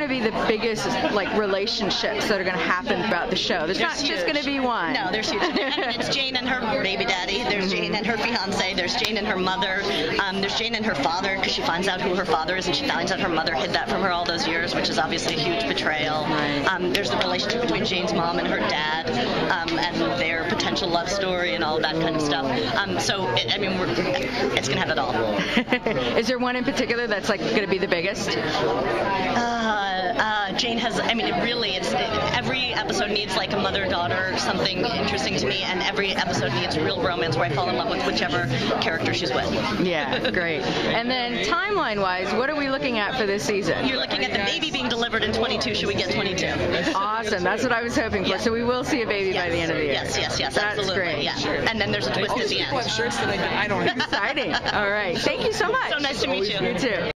going to be the biggest like relationships that are going to happen throughout the show? There's, not just going to be one. No, there's huge. I mean, it's Jane and her baby daddy. There's Mm-hmm. Jane and her fiance. There's Jane and her mother. Um, there's Jane and her father because she finds out who her father is, and she finds out her mother hid that from her all those years, which is obviously a huge betrayal. Um, there's the relationship between Jane's mom and her dad, um, and their potential love story and all that kind of stuff. Um, so, it, I mean, we're, it's gonna have it all. Is there one in particular that's like going to be the biggest? Uh, Jane has. I mean, it really. It's it, every episode needs like a mother-daughter something interesting to me, and every episode needs real romance where I fall in love with whichever character she's with. Yeah, great. And then timeline-wise, what are we looking at for this season? You're looking at the baby being delivered in 22. Should we get 22? Awesome. That's what I was hoping for. Yeah. So we will see a baby by the end of the year. Yes, yes, yes, That's absolutely. great. Yeah. And then there's a twist at the end. People have end. shirts that I, I don't have. Exciting. All right. Thank you so much. So nice to meet you. You too.